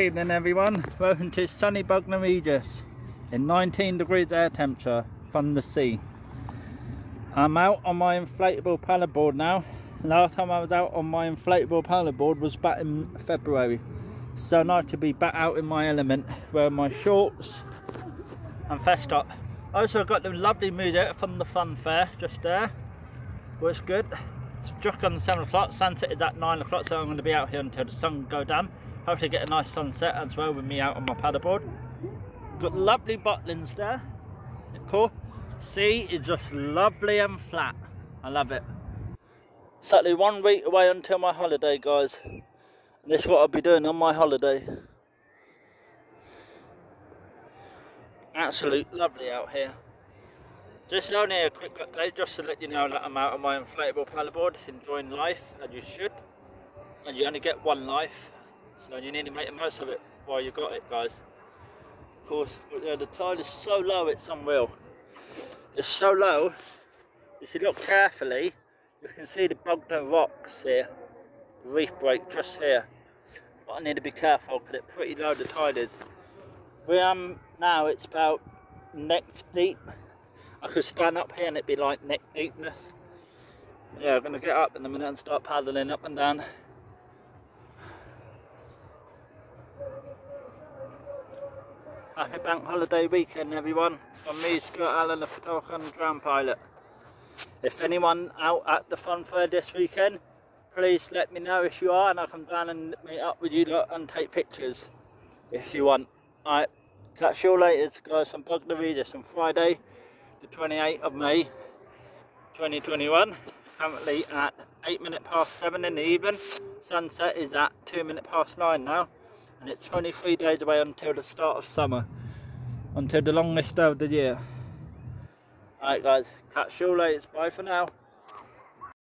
Good evening everyone, welcome to sunny Bognor Regis in 19 degrees air temperature from the sea. I'm out on my inflatable paddleboard now. Last time I was out on my inflatable paddleboard was back in February. So nice to be back out in my element, wearing my shorts and fessed up. Also got the lovely music from the fun fair just there, was good. It's on the 7 o'clock, sunset is at 9 o'clock so I'm going to be out here until the sun go down. Hopefully get a nice sunset as well with me out on my paddleboard. Got lovely bottlings there. Cool. Sea is just lovely and flat. I love it. Exactly one week away until my holiday, guys. And this is what I'll be doing on my holiday. Absolute lovely out here. Is only a quick update just to let you know that I'm out on my inflatable paddleboard enjoying life as you should. And you only get one life so you need to make the most of it while you've got it, guys. Of course, but yeah, the tide is so low, it's unreal. It's so low, if you look carefully, you can see the Bognor rocks here. The reef break just here. But I need to be careful because it's pretty low the tide is. Where I'm now, it's about neck deep. I could stand up here and it'd be like neck deepness. Yeah, I'm to get up in a minute and start paddling up and down. Happy bank holiday weekend everyone. From me, Stuart Allan, the and drone pilot. If anyone out at the fun fair this weekend, please let me know if you are and I'll come down and meet up with you and take pictures if you want. Alright, catch you all later guys from Bognor Regis on Friday the 28th of May 2021. Currently at 8 minutes past 7 in the evening. Sunset is at 2 minutes past 9 now and it's 23 days away until the start of summer until the longest day of the year alright guys catch you later bye for now